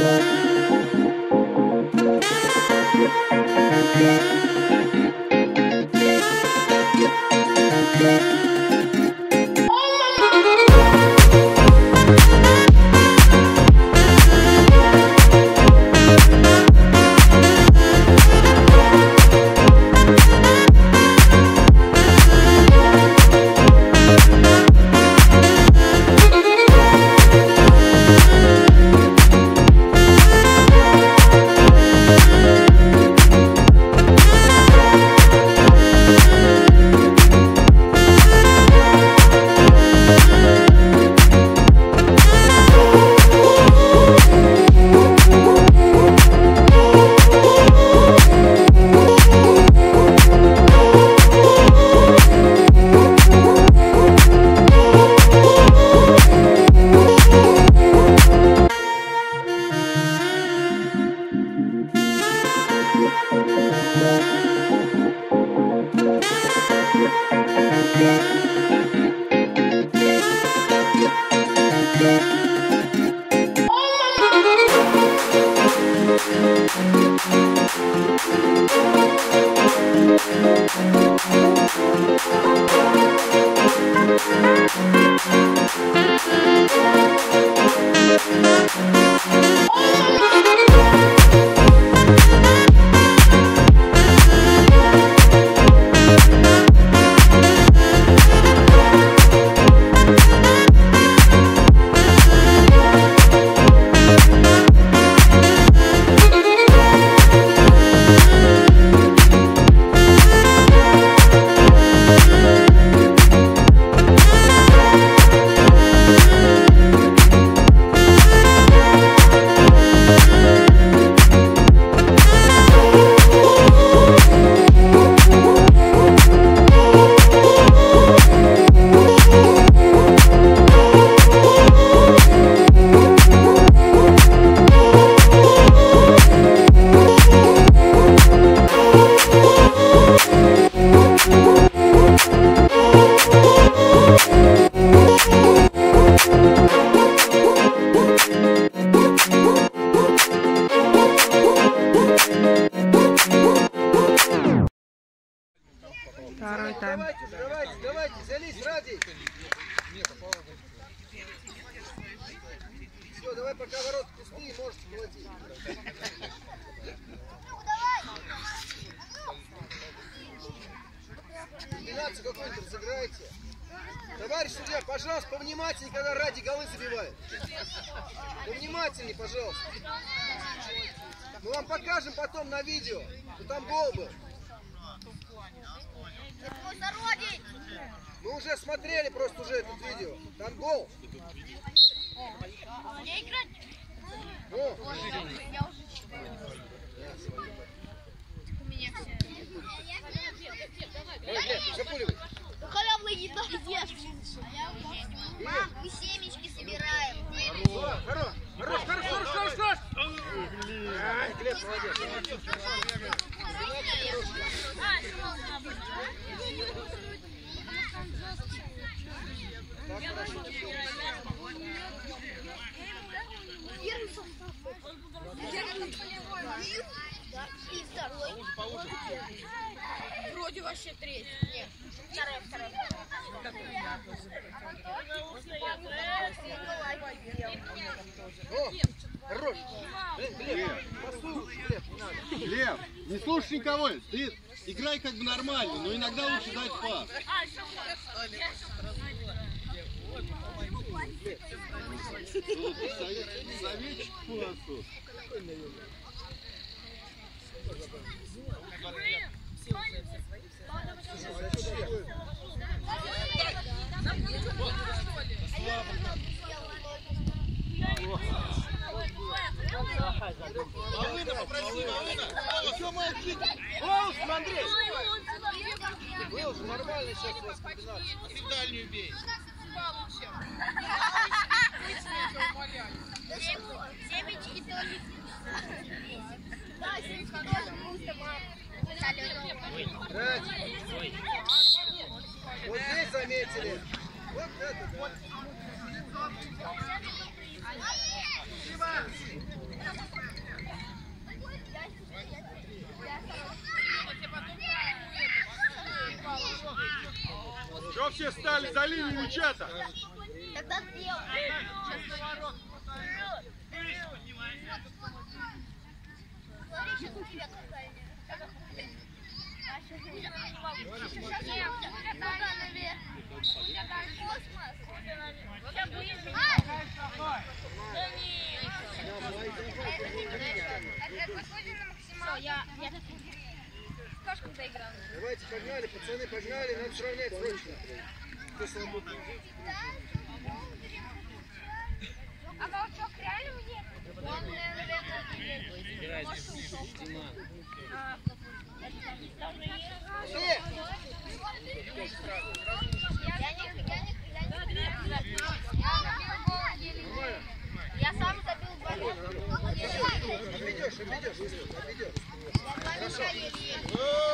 Thank you. Товарищ судья, пожалуйста, повнимательнее, когда Ради голы забивает. Повнимательнее, пожалуйста. Мы вам покажем потом на видео, что там гол был. Мы уже смотрели просто уже это видео. Там гол. Где играть? О, Я уже У меня все. запуливай. Халявная еда ешь. Мам, мы семечки собираем. Хорош, хорош, хорош, хорош, хорош, хорош. Ай, Глеб, молодец. Так, хорошо. И второй. Вроде вообще третий. Нет, второй, второй. О, хорош. Блин, Глеб, пасуй, Глеб, не надо. Лев, слушай никого, ты играй как бы нормально, но иногда лучше дать пас. Тут совет- Советчик пасу. Волына, попроси, Волына. Вы что молчите? Волшин, Андрей! Же нормально сейчас у вас комбинация. А ты в дальнюю бей. Семечки тоже. Да, семечки тоже. Ради. Вот здесь заметили. Вот это, да. Что все стали за линию мяча-то? Тогда сделай. Давайте, погнали, пацаны, погнали, надо сравнять срочно. Кто свободный? А волчок реально уехал? Он, наверное, может, ушел. А! Я сам забил два гола. Обведешь, обведешь, обведешь. Я два мяча еле. Эй!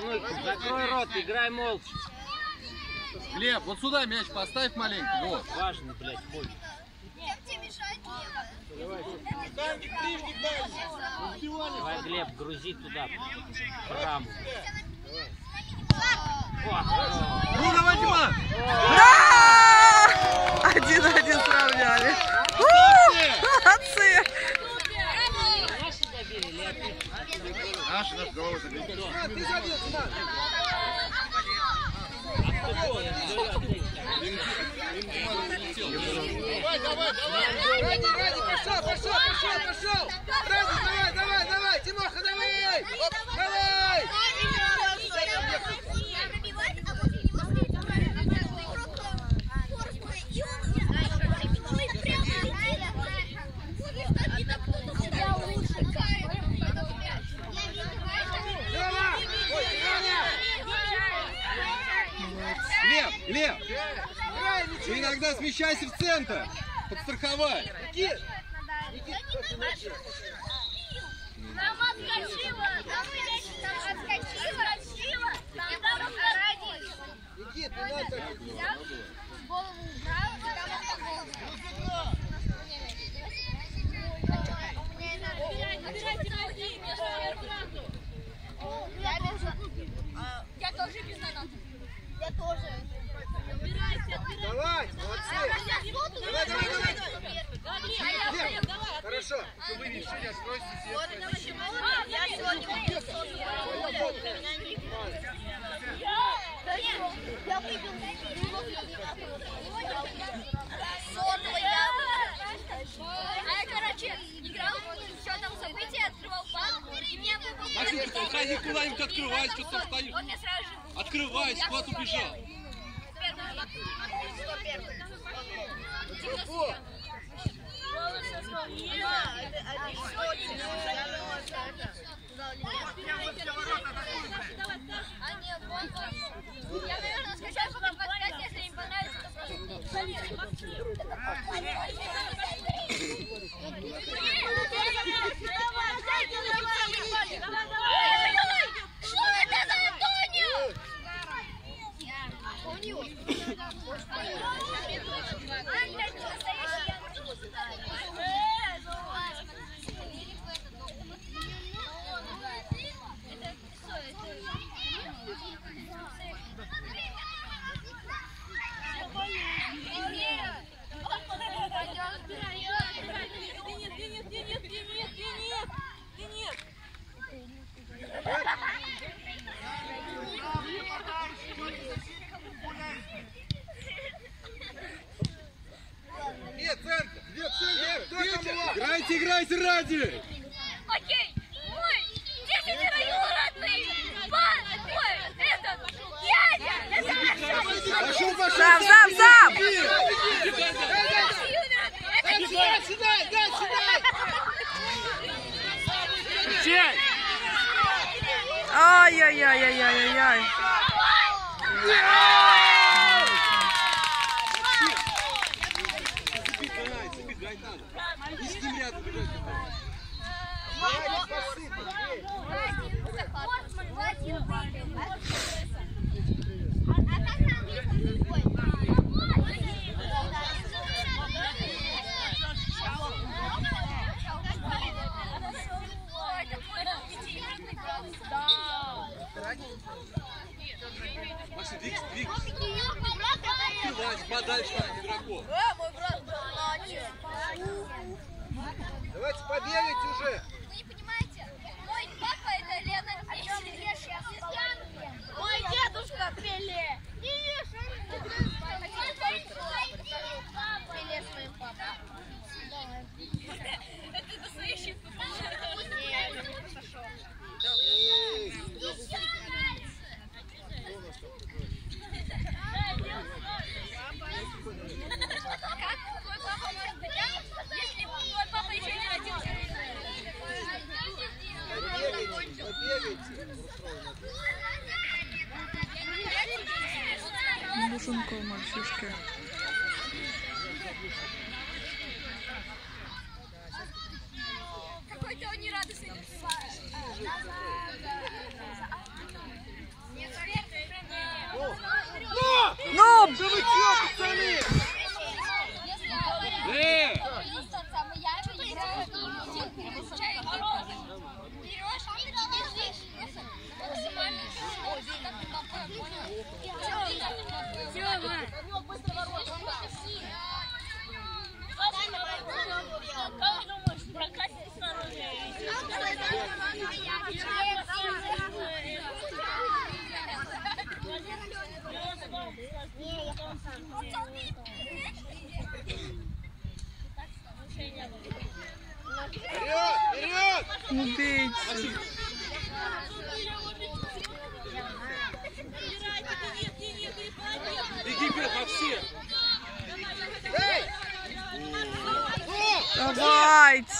Волнуйся, закрой рот, играй молча. Глеб, вот сюда мяч поставь маленько. Вот. Важно, блядь, больше. Давай, Глеб, грузи туда, в раму. Ну давай, Дима! Один-один сравняли. У, Молодцы! Наши забили или опять? Наш, голову забил. Диман, ты забил, Диман! Ради, Ради, пошел, пошел, пошел, пошел! Ради, давай, давай, давай! Тимоха, давай! Давай! Лева! Ой, Аня! Глеб, Глеб, Играй, ты ничего! Иногда смещайся в центр. Подстраховать. Никит! Никит? Там отскочила, там отскочила, отскочила, там ради. Никит, не надо так. Я голову убрала, там это голову. Я тоже без донатов. Я тоже. Давай, молодцы! Давай, давай, давай! Лев, хорошо! Я сегодня Я выбил А я, короче, играл, что там события, открывал банк, и мне выпал... Максим, ты ходи куда-нибудь открывай, что ты стоишь. Он мне сразу же выпал. Открывайся, куда ты убежал? Кто первый? О, Я, наверное, скачаю пока подкаст, если не понравится, то Что это за Антонио? нет, центр! Где центр? Кто там была? Играйте, играйте ради! Окей, мой, десять район родные, пан, мой, этот, дядя, это Пошел, пошел! Сам, сам, сам! это Дай сюда, дай сюда! Чай! Ай-яй-яй-яй-яй-яй.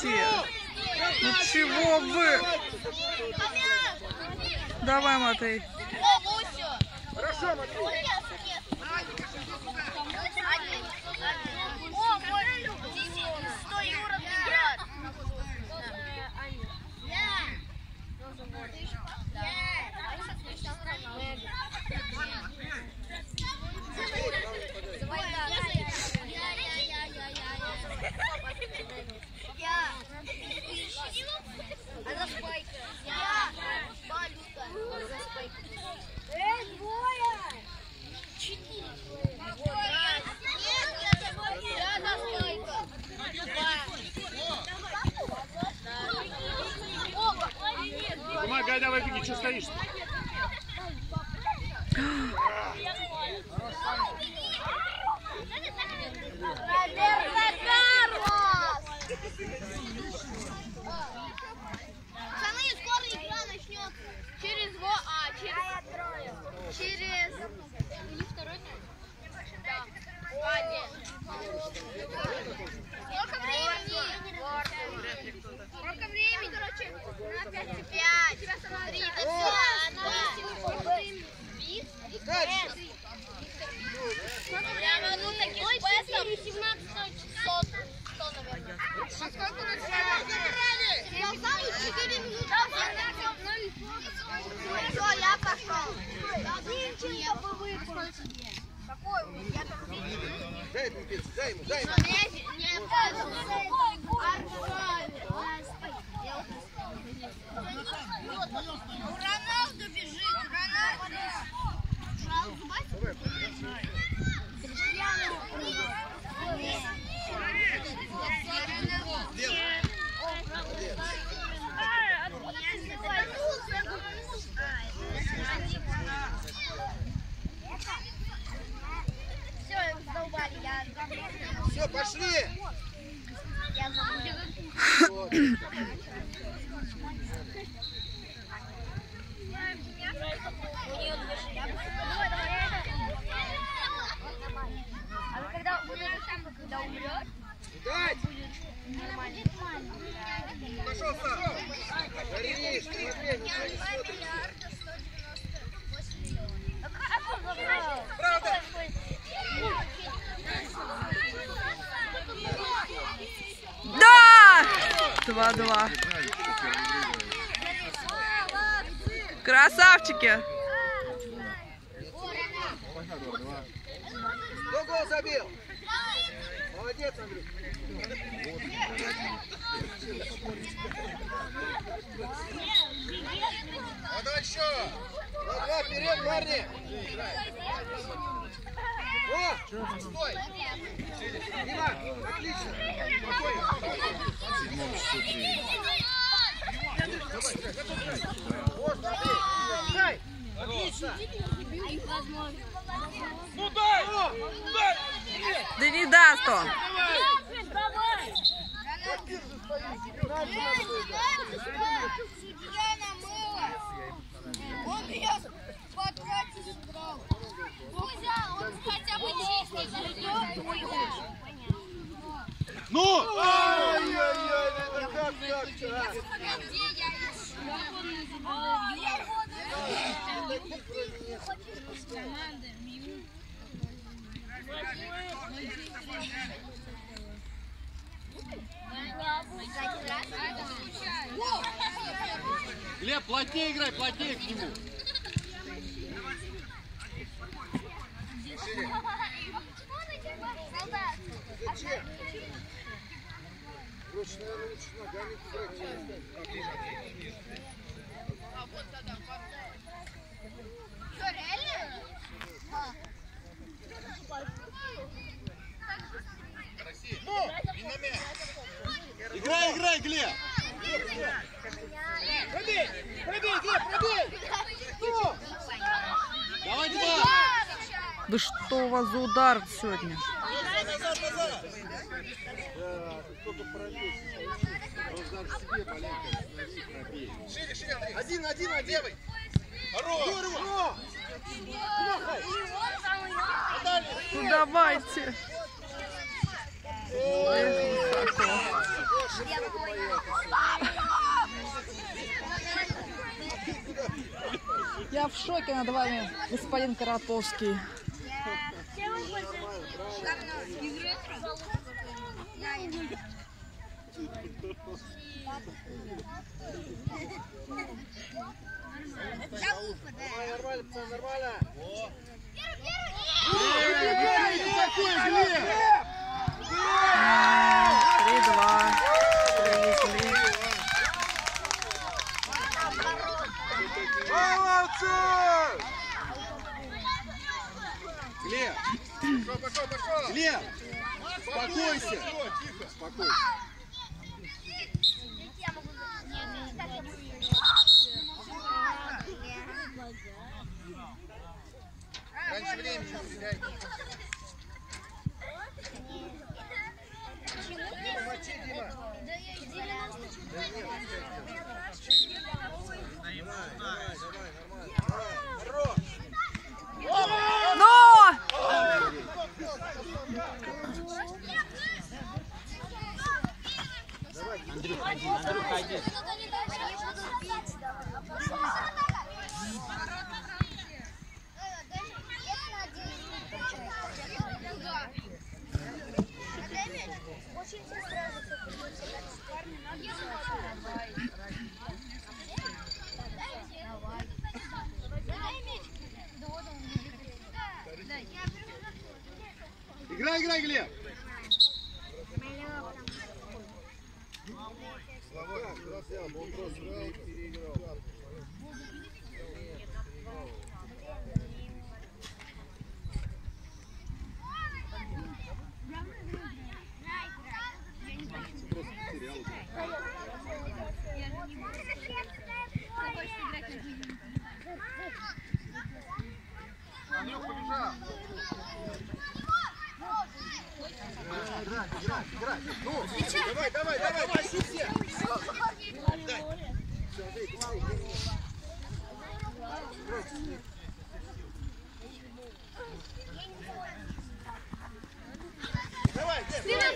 Алексея. Ну чего вы? Давай, Матвей. Хорошо, Матвей. О, вот, давай, беги, что стоишь? -то? Все, пошли! Вот. 2-2. Красавчики! Кто гол забил? Молодец, Андрюк. Вот еще. Два вперед, парни. О, стой. Дима. Андрей. Можно, Андрей. Отлично. Ну дай! Дай! Да не даст он. Давай! Давай! Глеб, плотнее играй, плотнее к нему. Зачем? Короче, наверное, лучше ногами играть. Что, реально? Играй, играй, Глеб. Пробей! Пробей, Глеб, пробей! Ну! Давай два. Да вас за удар сегодня? Один, один! Махай! Далее! Ну давайте. Я в шоке над вами, господин Каратовский. Нормально, пацан, нормально! Эй, ты такой, Глеб. Три-два. Привезли. Молодцы! Глеб, Пошел, пошел, пошел! Глеб, успокойся. Успокойся. Играй, играй, Глеб. Слова, красава, он просто Играй, играй, играй! Ну, давай, давай, давай, давай, все! Дай! Все, Андрей, Андрей. Давай, Глеб!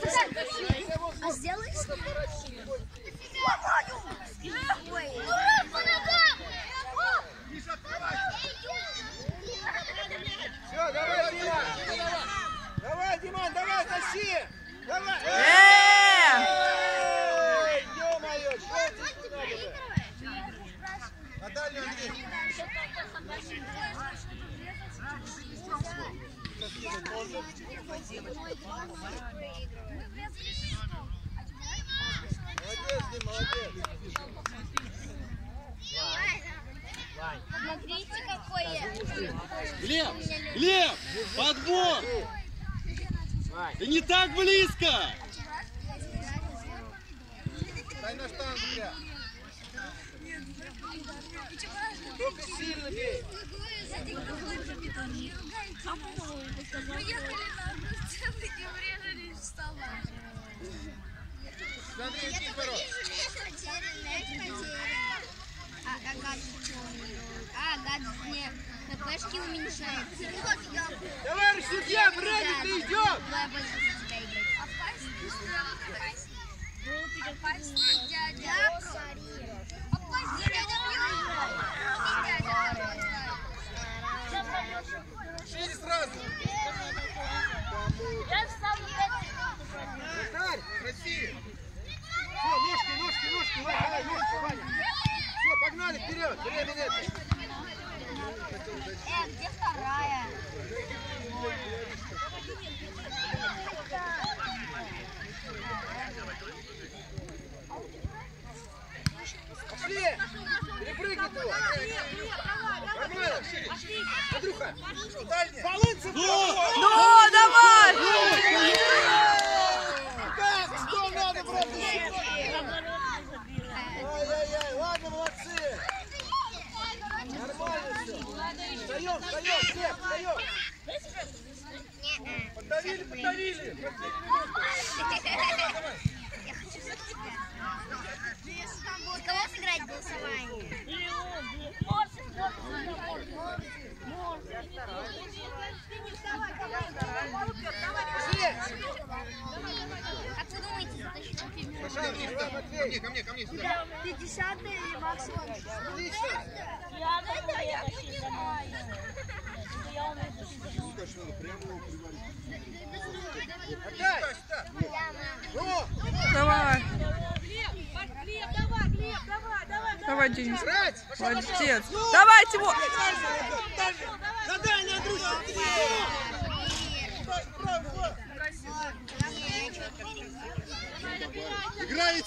А сделаешь? Ой. Все, давай, Дима! Давай, Диман, давай, тащи! Давай! Э! Эй, ё-моё? На дальнюю, Андрей. Молодец, Дим, молодец. Смотрите, какой я. Глеб, Глеб, подбор. Да не так близко. Дай на штангу, бля. Только сильно бей. Уехали на одну сцену и врезались в стола. Смотри, иди, ворот. А, а него? А, гаджет не. ХПшки уменьшаются. Товарищ судья, время, ты идешь! Но я больше за тебя играть. Опасно, дядя. Опасно, дядя. Шире сразу. Я сам Дарь, красиво. Все, ножки, ножки, ножки, Ваня, давай, ножки, Ваня. Все, погнали, вперед, время нет. Э, где вторая? Ну, давай! Как? Что надо, брат? Ай-яй-яй, ладно, молодцы. Нормально все. Встаем, встаем, всех, встаем. Подавили, подавили. За кого сыграть голосование? Как вы думаете, затащу? Пожалуйста, Матвей. Ко мне, ко мне, сюда. 50 или максимум? Отлично. Отдай. Ну, Давай. Давай, Денис. играть. Молодец. Давай, Тимур. Задай на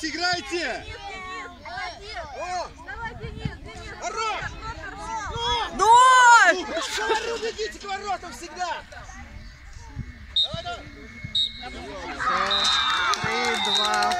Играйте, играйте! Хорош. Ноль! Говорю, бегите к воротам всегда. Три, два.